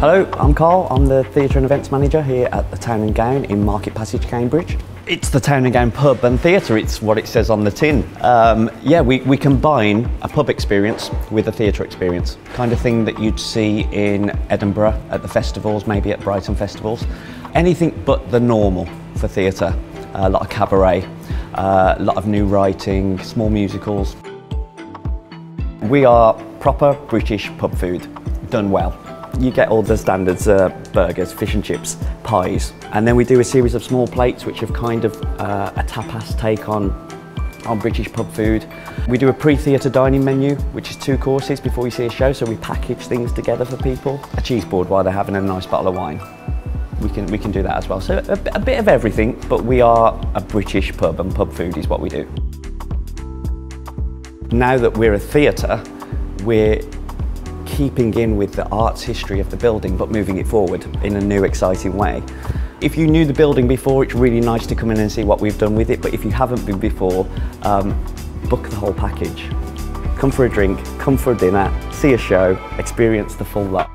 Hello, I'm Carl. I'm the Theatre and Events Manager here at the Town and Gown in Market Passage, Cambridge. It's the Town and Gown pub and theatre, it's what it says on the tin. Um, yeah, we, we combine a pub experience with a theatre experience. Kind of thing that you'd see in Edinburgh at the festivals, maybe at Brighton festivals. Anything but the normal for theatre. a lot of cabaret, uh, a lot of new writing, small musicals. We are proper British pub food, done well you get all the standards, uh, burgers, fish and chips, pies, and then we do a series of small plates which have kind of uh, a tapas take on on British pub food. We do a pre-theatre dining menu, which is two courses before you see a show, so we package things together for people. A cheese board while they're having a nice bottle of wine. We can, we can do that as well. So a, a bit of everything, but we are a British pub and pub food is what we do. Now that we're a theatre, we're keeping in with the arts history of the building but moving it forward in a new exciting way. If you knew the building before, it's really nice to come in and see what we've done with it, but if you haven't been before, um, book the whole package. Come for a drink, come for a dinner, see a show, experience the full lot.